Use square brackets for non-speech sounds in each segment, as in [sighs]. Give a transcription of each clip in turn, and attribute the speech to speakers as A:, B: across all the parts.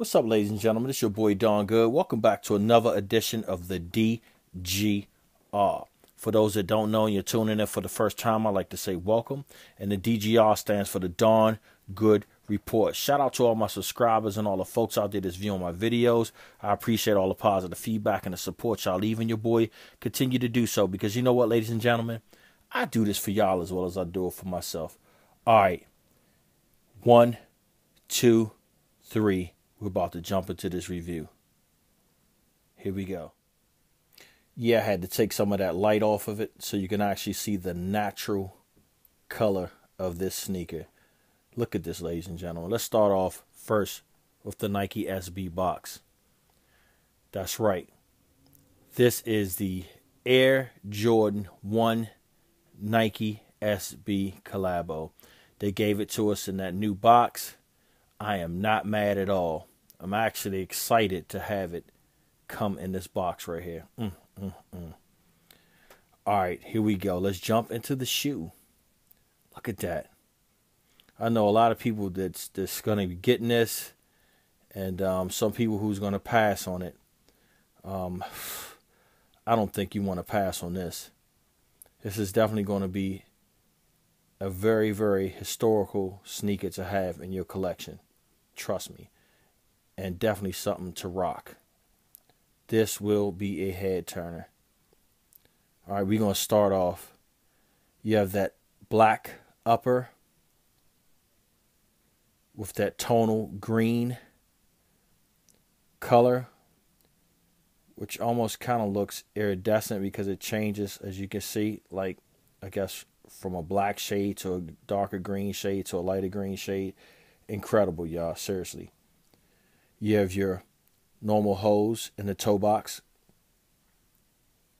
A: What's up, ladies and gentlemen? It's your boy Darn Good. Welcome back to another edition of the DGR. For those that don't know and you're tuning in for the first time, I'd like to say welcome. And the DGR stands for the Darn Good Report. Shout out to all my subscribers and all the folks out there that's viewing my videos. I appreciate all the positive feedback and the support y'all leaving your boy. Continue to do so because you know what, ladies and gentlemen? I do this for y'all as well as I do it for myself. All right. One, two, three we're about to jump into this review. Here we go. Yeah, I had to take some of that light off of it so you can actually see the natural color of this sneaker. Look at this, ladies and gentlemen. Let's start off first with the Nike SB box. That's right. This is the Air Jordan 1 Nike SB collabo. They gave it to us in that new box. I am not mad at all. I'm actually excited to have it come in this box right here. Mm, mm, mm. All right, here we go. Let's jump into the shoe. Look at that. I know a lot of people that's that's gonna be getting this, and um, some people who's gonna pass on it. Um, I don't think you want to pass on this. This is definitely going to be a very, very historical sneaker to have in your collection. Trust me and definitely something to rock. This will be a head turner. All right, we're going to start off. You have that black upper with that tonal green color, which almost kind of looks iridescent because it changes, as you can see, like, I guess, from a black shade to a darker green shade to a lighter green shade. Incredible, y'all. Seriously. You have your normal hose in the toe box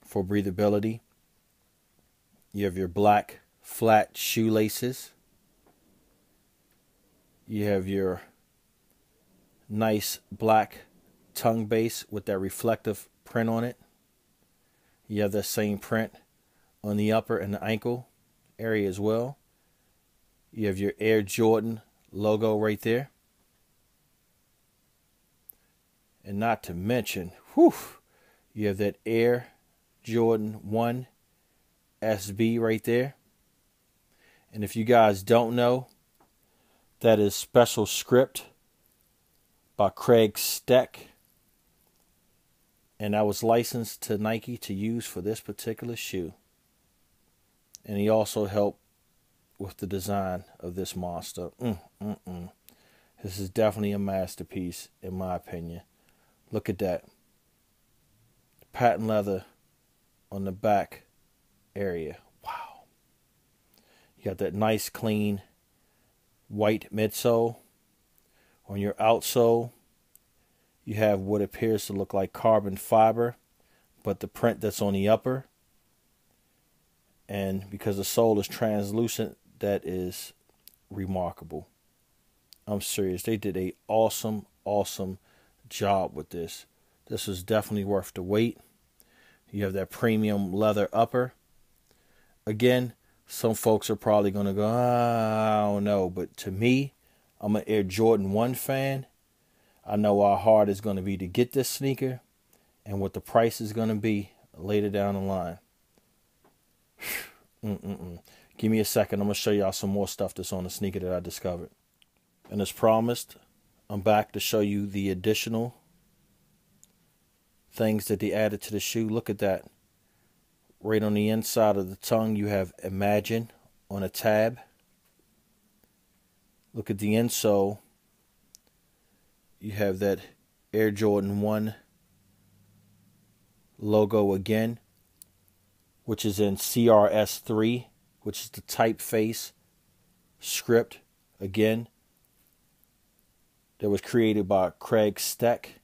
A: for breathability. You have your black flat shoelaces. You have your nice black tongue base with that reflective print on it. You have that same print on the upper and the ankle area as well. You have your Air Jordan logo right there. And not to mention, whew, you have that Air Jordan 1 SB right there. And if you guys don't know, that is special script by Craig Steck. And I was licensed to Nike to use for this particular shoe. And he also helped with the design of this monster. Mm, mm, mm. This is definitely a masterpiece, in my opinion. Look at that. Patent leather on the back area. Wow. You got that nice, clean white midsole. On your outsole, you have what appears to look like carbon fiber, but the print that's on the upper. And because the sole is translucent, that is remarkable. I'm serious. They did a awesome, awesome job with this. This is definitely worth the wait. You have that premium leather upper. Again, some folks are probably going to go, ah, I don't know. But to me, I'm an Air Jordan 1 fan. I know how hard it's going to be to get this sneaker and what the price is going to be later down the line. [sighs] Mm-mm-mm. Give me a second. I'm going to show y'all some more stuff that's on the sneaker that I discovered. And as promised, I'm back to show you the additional things that they added to the shoe. Look at that. Right on the inside of the tongue, you have Imagine on a tab. Look at the insole. You have that Air Jordan 1 logo again, which is in CRS3, which is the typeface script again that was created by Craig Steck.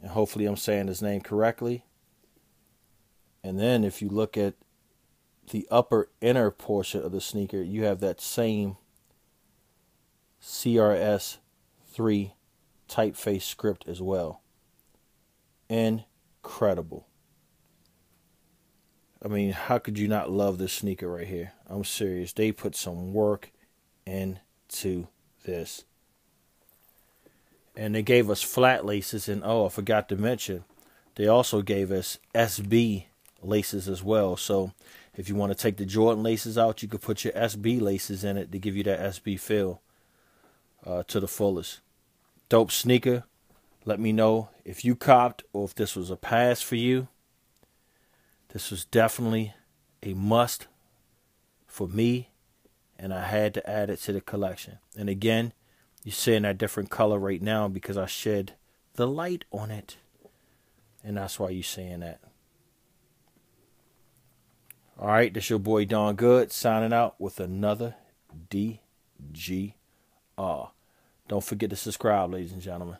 A: And hopefully I'm saying his name correctly. And then if you look at the upper inner portion of the sneaker, you have that same CRS 3 typeface script as well. Incredible. I mean, how could you not love this sneaker right here? I'm serious. They put some work into this. And they gave us flat laces, and oh, I forgot to mention, they also gave us SB laces as well. So if you want to take the Jordan laces out, you could put your SB laces in it to give you that SB feel uh, to the fullest. Dope sneaker. Let me know if you copped or if this was a pass for you. This was definitely a must for me, and I had to add it to the collection. And again, you're seeing that different color right now because I shed the light on it. And that's why you're seeing that. All right, this your boy Darn Good signing out with another DGR. Don't forget to subscribe, ladies and gentlemen.